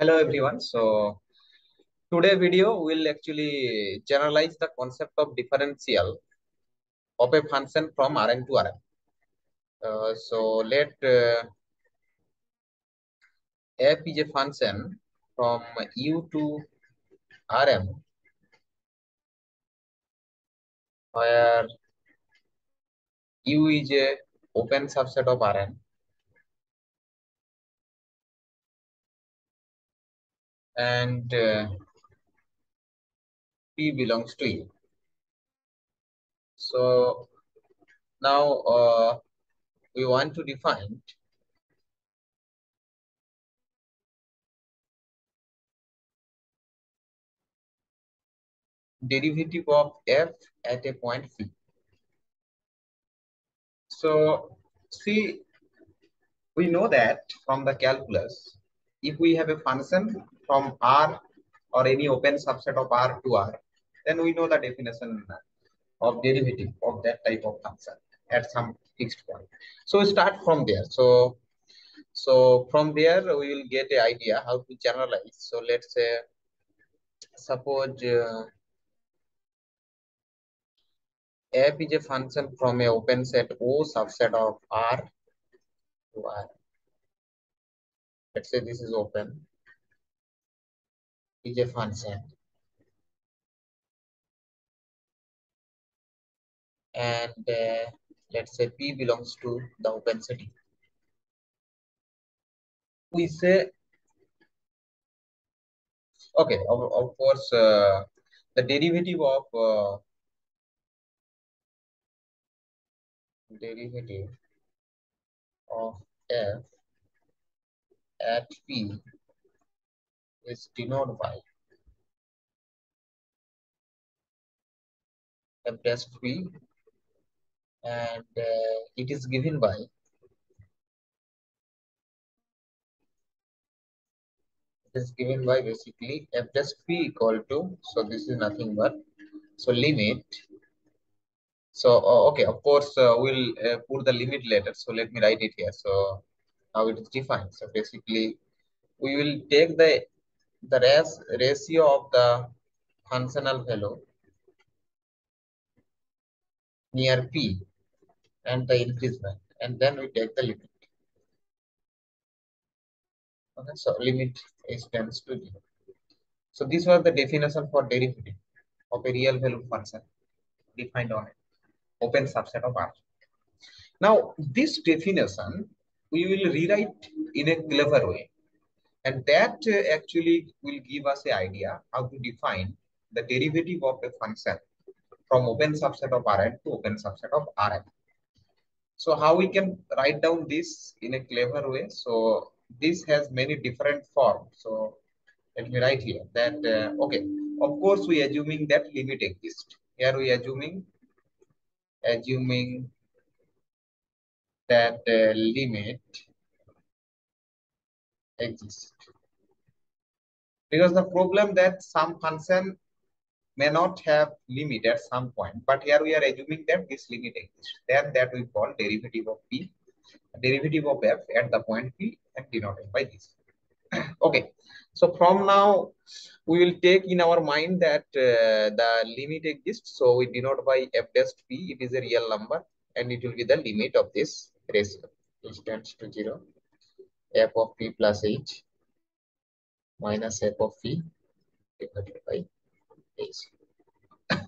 Hello everyone. So today video will actually generalize the concept of differential of a function from Rn to Rm. Uh, so let uh, f is a function from u to Rm where u is a open subset of Rn and uh, p belongs to u. So now uh, we want to define derivative of f at a point p. So see, we know that from the calculus, if we have a function from R or any open subset of R to R, then we know the definition of derivative of that type of function at some fixed point. So we start from there. So, so from there we will get an idea how to generalize. So let's say, suppose uh, f is a function from a open set O subset of R to R. Let's say this is open function and uh, let's say P belongs to the open setting. We say, okay, of, of course, uh, the derivative of uh, derivative of f at P is denoted by f dash P and uh, it is given by it is given by basically f dash p equal to so this is nothing but so limit so uh, okay of course uh, we'll uh, put the limit later so let me write it here so now it is defined so basically we will take the the res ratio of the functional value near p and the increment and then we take the limit okay so limit is tends to 0 so this was the definition for derivative of a real value function defined on it open subset of R. Now, this definition we will rewrite in a clever way. And that uh, actually will give us an idea how to define the derivative of a function from open subset of Rn to open subset of Rm. So how we can write down this in a clever way? So this has many different forms. So let me write here that, uh, okay, of course we assuming that limit exists. Here we assuming assuming that the limit exists. Because the problem that some function may not have limit at some point, but here we are assuming that this limit exists. Then that we call derivative of p, derivative of f at the point p and denoted by this. okay, so from now we will take in our mind that uh, the limit exists. So we denote by f dash p, it is a real number and it will be the limit of this ratio, which tends to 0, f of p plus h minus f of p divided by h.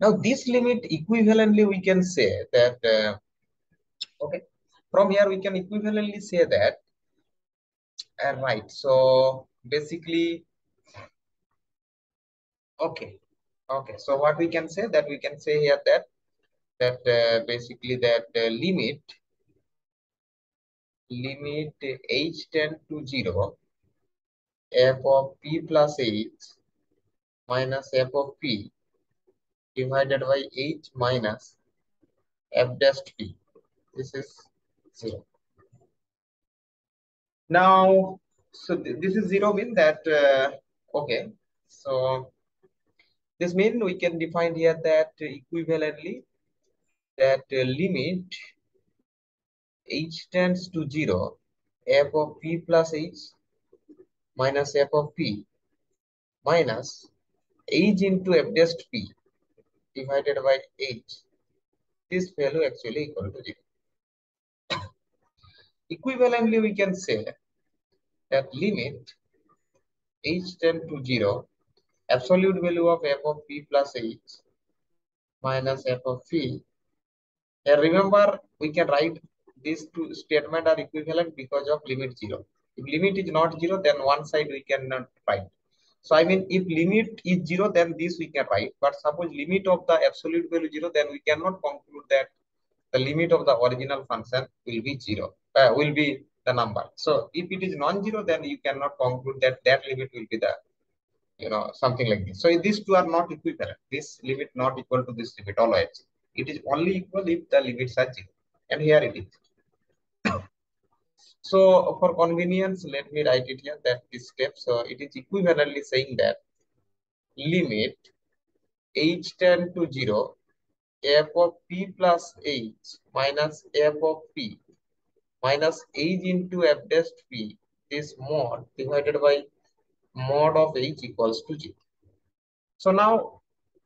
now this limit equivalently we can say that, uh, okay, from here we can equivalently say that, uh, right, so basically, okay, okay, so what we can say that we can say here that that uh, basically that uh, limit limit h tend to 0 f of p plus h minus f of p divided by h minus f dash p. This is 0 now so th this is 0 mean that uh, okay. So this mean we can define here that equivalently that uh, limit h tends to 0 f of p plus h minus f of p minus h into f dash p divided by h. This value actually equal to 0. Equivalently, we can say that limit h tend to 0, absolute value of f of p plus h minus f of p. And remember, we can write these two statements are equivalent because of limit 0. If limit is not 0, then one side we cannot write. So I mean, if limit is 0, then this we can write. But suppose limit of the absolute value 0, then we cannot conclude that the limit of the original function will be 0, uh, will be the number. So if it is non-zero, then you cannot conclude that that limit will be the, you know, something like this. So these two are not equivalent. This limit not equal to this limit always. It is only equal if the limits are 0. And here it is. So for convenience, let me write it here that this step. So it is equivalently saying that limit h tend to 0 f of p plus h minus f of p minus h into f dash p is mod divided by mod of h equals to 0. So now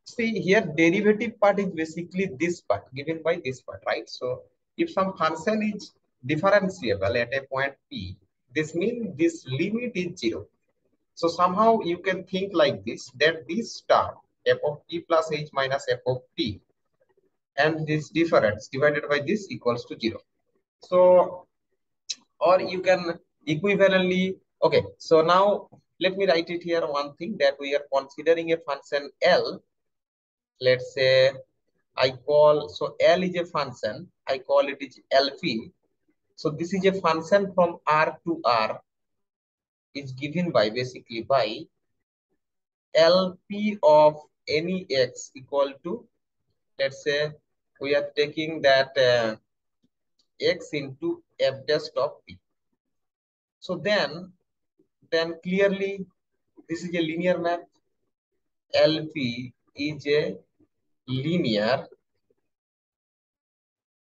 see here derivative part is basically this part given by this part, right? So if some function is differentiable at a point P, this means this limit is zero. So somehow you can think like this, that this term f of p plus h minus f of p and this difference divided by this equals to zero. So, or you can equivalently, okay, so now let me write it here one thing that we are considering a function L. Let's say I call, so L is a function, I call it is LP so this is a function from R to R is given by basically by LP of any X equal to, let's say we are taking that uh, X into F dash of P. So then, then clearly this is a linear map. LP is a linear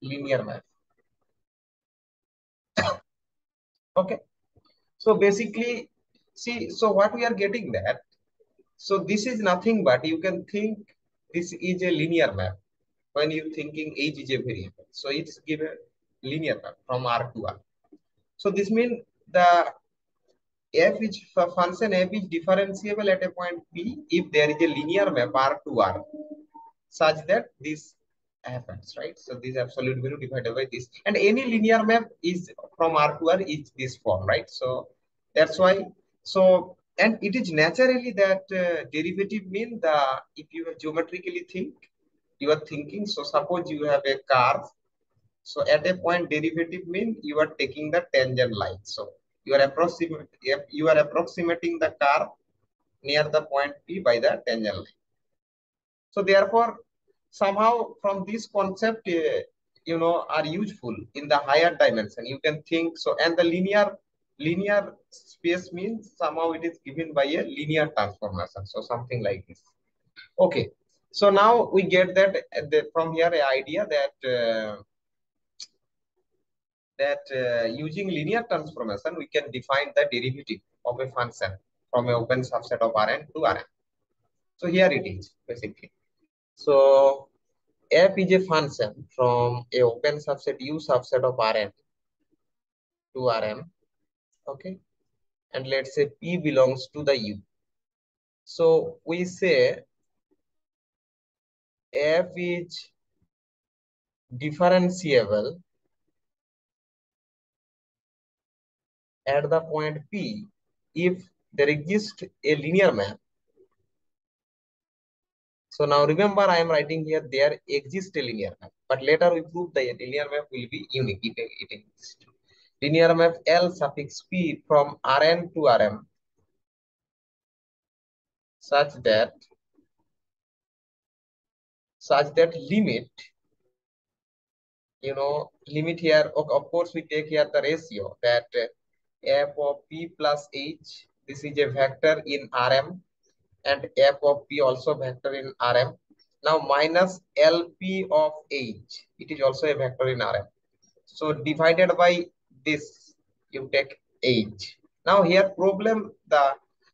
linear map. Okay. So basically, see, so what we are getting that, so this is nothing but you can think this is a linear map when you thinking age is a variable. So it's given linear map from R to R. So this means the f is function f is differentiable at a point P if there is a linear map R to R such that this happens, right? So this absolute value divided by this. And any linear map is from R to R is this form, right? So that's why, so, and it is naturally that uh, derivative mean the, if you geometrically think, you are thinking, so suppose you have a curve. So at a point derivative mean you are taking the tangent line. So you are approximate, you are approximating the curve near the point P by the tangent line. So therefore, somehow from this concept uh, you know are useful in the higher dimension you can think so and the linear linear space means somehow it is given by a linear transformation so something like this okay so now we get that the, from here idea that uh, that uh, using linear transformation we can define the derivative of a function from an open subset of Rn to Rn. So here it is basically. So f is a function from a open subset U subset of Rn to Rm. Okay. And let's say P belongs to the U. So we say f is differentiable at the point P if there exists a linear map so now remember I am writing here there exists a linear map, but later we prove the linear map will be unique. It, it exists. Linear map L suffix P from Rn to Rm such that such that limit you know limit here of course we take here the ratio that f of p plus h this is a vector in rm and f of p also vector in Rm. Now minus LP of H, it is also a vector in Rm. So divided by this, you take H. Now here problem, the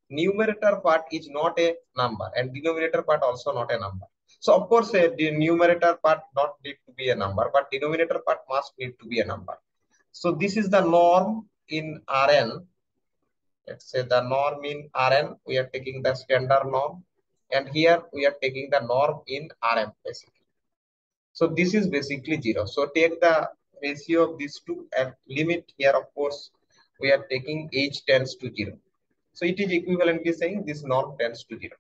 numerator part is not a number and denominator part also not a number. So of course, the numerator part not need to be a number, but denominator part must need to be a number. So this is the norm in Rn. Let's say the norm in Rn, we are taking the standard norm. And here we are taking the norm in Rm basically. So this is basically zero. So take the ratio of these two and limit here, of course, we are taking h tends to zero. So it is equivalently saying this norm tends to zero.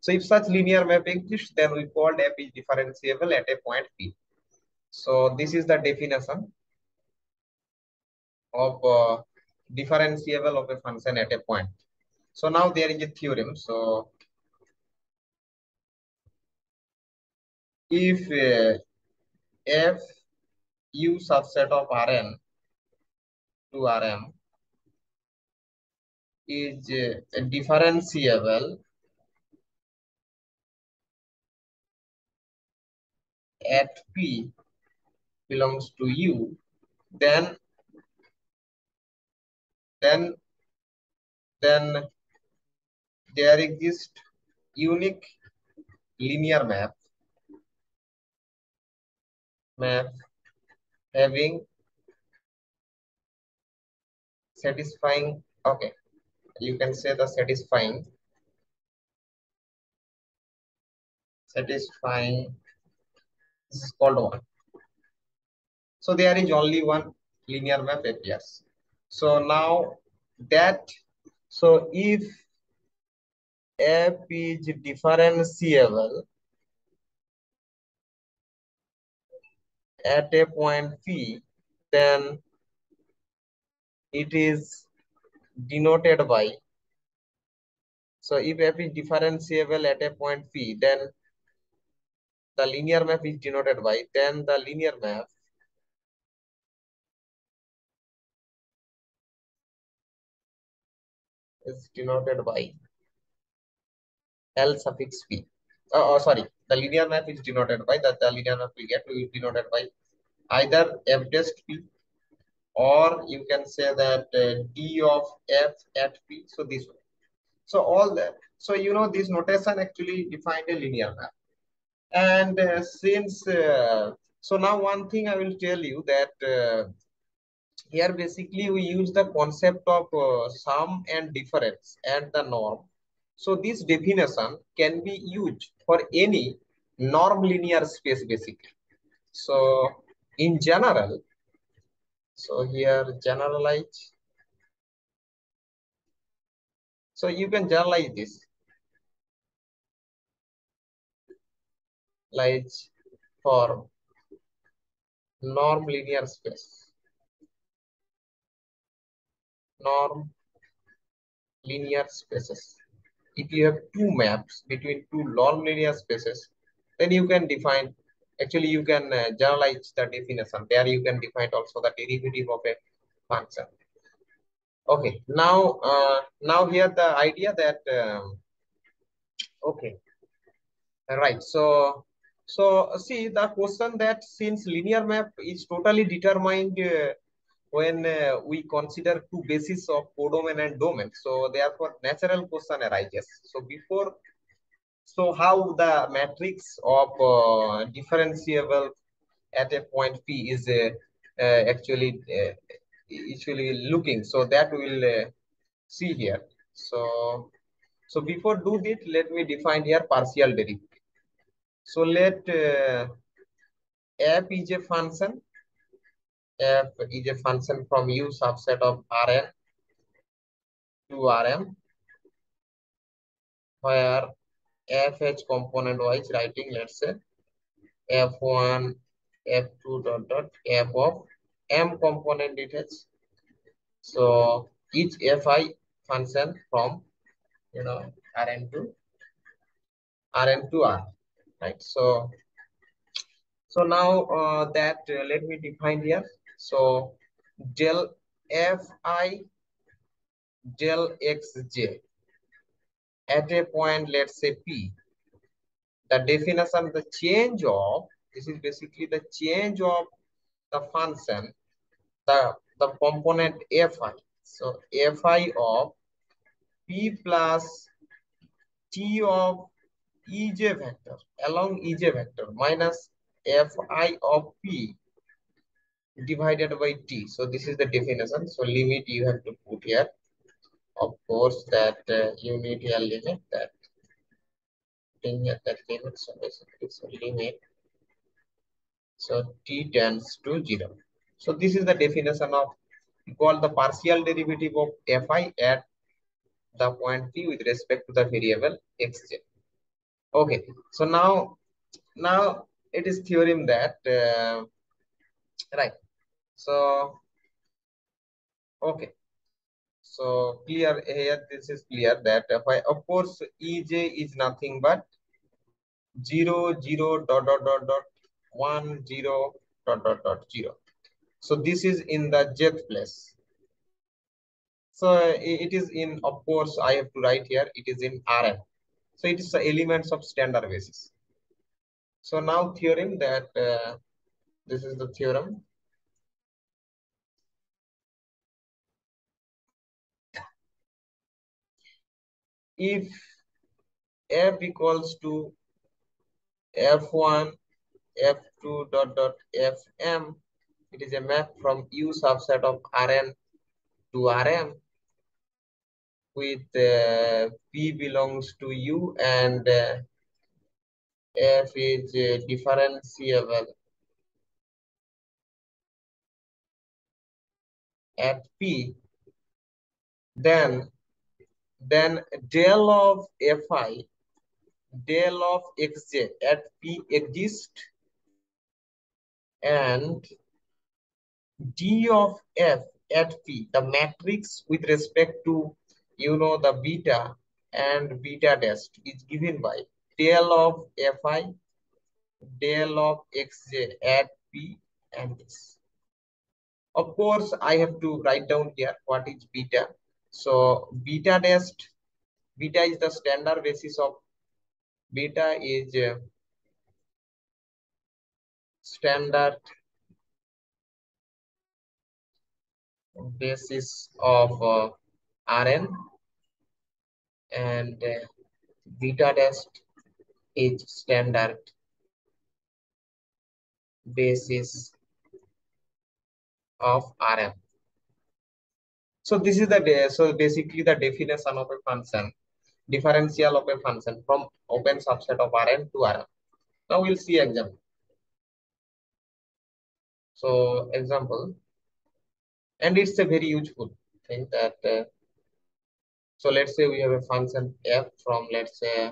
So if such linear map exists, then we called f is differentiable at a point P. So this is the definition of uh, differentiable of a function at a point. So now there is a theorem. So if uh, f u subset of Rn to Rm is uh, differentiable at P belongs to U, then then then there exists unique linear map map having satisfying okay you can say the satisfying satisfying this is called one. So there is only one linear map appears so now that so if f is differentiable at a point p then it is denoted by so if f is differentiable at a point p then the linear map is denoted by then the linear map is denoted by L suffix p. Oh, oh, sorry, the linear map is denoted by that the linear map we get be denoted by either f dash p or you can say that uh, d of f at p. So this one. So all that. So you know this notation actually defined a linear map. And uh, since uh, so now one thing I will tell you that uh, here basically we use the concept of uh, sum and difference and the norm. So this definition can be used for any norm linear space basically. So in general, so here generalize. So you can generalize this. Like for norm linear space. Norm linear spaces. If you have two maps between two norm linear spaces, then you can define actually you can uh, generalize the definition there you can define also the derivative of a function okay now uh, now here the idea that um, okay right so so see the question that since linear map is totally determined uh, when uh, we consider two bases of codomain and domain so therefore natural question arises so before so how the matrix of uh, differentiable at a point P is uh, uh, actually uh, actually looking. So that we'll uh, see here. So so before do this, let me define here partial derivative. So let f is a function. F is a function from u subset of Rn to Rm where fh component wise writing let's say f1 f2 dot dot f of m component has so each fi function from you know rn to rn to r right? So so now uh, that uh, let me define here so del fi del xj at a point, let's say P, the definition, the change of, this is basically the change of the function, the, the component Fi. So fi of p plus t of ej vector along ej vector minus fi of p divided by t. So this is the definition. So limit you have to put here. Of course, that uh, you need here limit that thing at that limit. So basically, so limit. So t tends to zero. So this is the definition of called the partial derivative of fi at the point p with respect to the variable xj. Okay, so now now it is theorem that uh, right so, okay. So clear here, this is clear that why of course EJ is nothing but 0, 0, dot, dot, dot, dot, 1, 0, dot, dot, dot, 0. So this is in the jth place. So it is in, of course, I have to write here, it is in Rn. So it is the elements of standard basis. So now theorem that uh, this is the theorem if f equals to f1 f2 dot dot fm it is a map from u subset of rn to rm with uh, p belongs to u and uh, f is uh, differentiable at p. Then then del of fi, del of xj at p exists and d of f at p, the matrix with respect to, you know, the beta and beta dash is given by del of fi, del of xj at p and this. Of course, I have to write down here what is beta so beta dash, beta is the standard basis of beta is uh, standard basis of uh, Rn and uh, beta dash is standard basis of Rm. So this is the so basically the definition of a function, differential of a function from open subset of Rn to Rm. Now we'll see example. So example, and it's a very useful thing that. Uh, so let's say we have a function f from let's say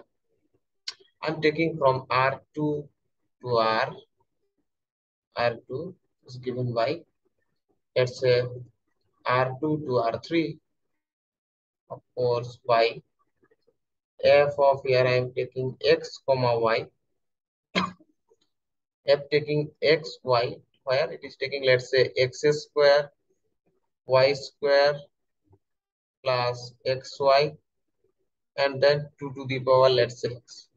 I'm taking from R2 to R. R2 is given by let's say R2 to R3 of course y. F of here I am taking x comma y. F taking x y. Where? It is taking let's say x square y square plus xy and then 2 to the power let's say x.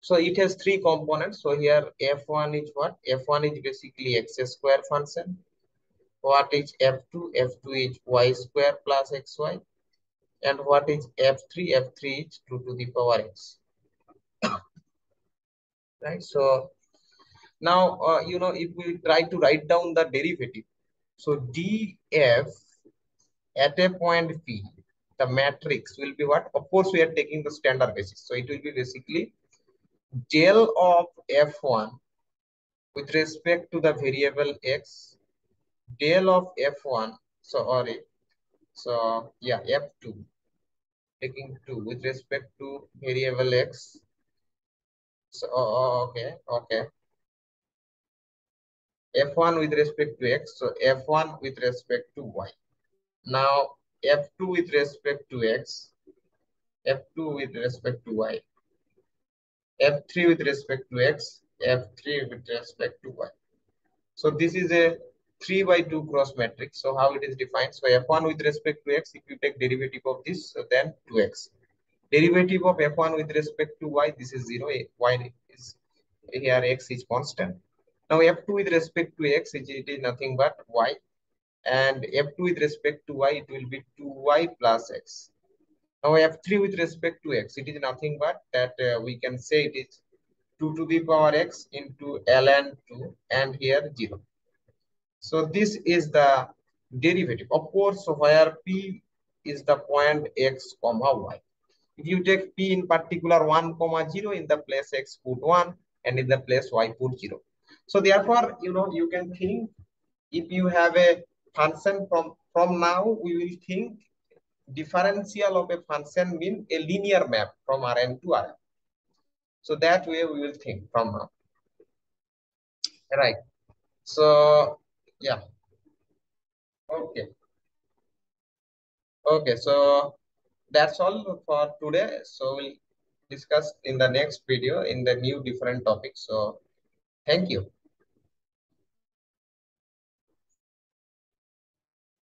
So it has three components. So here f1 is what? F1 is basically x square function what is f2 f2 is y square plus xy and what is f3 f3 is 2 to the power x. Right so now uh, you know if we try to write down the derivative so df at a point p the matrix will be what? Of course we are taking the standard basis. So it will be basically del of f1 with respect to the variable x del of f1 so sorry so yeah f2 taking 2 with respect to variable x. So oh, oh okay okay. F1 with respect to x so f1 with respect to y. Now f2 with respect to x f2 with respect to y. F3 with respect to x f3 with respect to y. So this is a 3 by 2 cross matrix. So how it is defined? So f1 with respect to x, if you take derivative of this, so then 2x. Derivative of f1 with respect to y, this is 0, y is here x is constant. Now f2 with respect to x, it is nothing but y and f2 with respect to y, it will be 2y plus x. Now f3 with respect to x, it is nothing but that uh, we can say it is 2 to the power x into ln 2 and here 0. So this is the derivative. Of course, so where p is the point x comma y. If you take p in particular 1 comma 0 in the place x put 1 and in the place y put 0. So therefore, you know, you can think if you have a function from, from now, we will think differential of a function mean a linear map from Rn to Rm. So that way we will think from now. Right. So yeah. Okay. Okay, so that's all for today. So we'll discuss in the next video in the new different topics. So thank you.